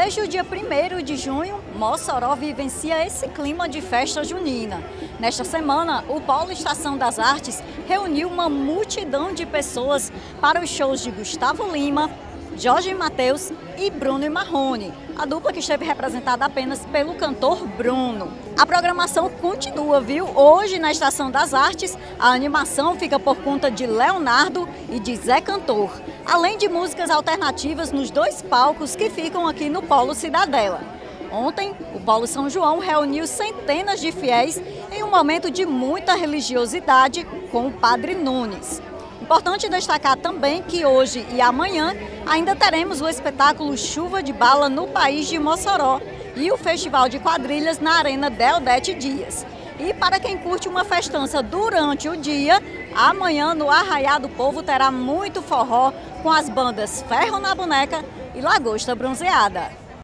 Desde o dia 1 de junho, Mossoró vivencia esse clima de festa junina. Nesta semana, o Polo Estação das Artes reuniu uma multidão de pessoas para os shows de Gustavo Lima, Jorge Mateus e Bruno e Marrone, a dupla que esteve representada apenas pelo cantor Bruno. A programação continua, viu? Hoje, na Estação das Artes, a animação fica por conta de Leonardo e de Zé Cantor, além de músicas alternativas nos dois palcos que ficam aqui no Polo Cidadela. Ontem, o Polo São João reuniu centenas de fiéis em um momento de muita religiosidade com o Padre Nunes. Importante destacar também que hoje e amanhã ainda teremos o espetáculo Chuva de Bala no País de Mossoró e o Festival de Quadrilhas na Arena Deldete Dias. E para quem curte uma festança durante o dia, amanhã no Arraiá do Povo terá muito forró com as bandas Ferro na Boneca e Lagosta Bronzeada.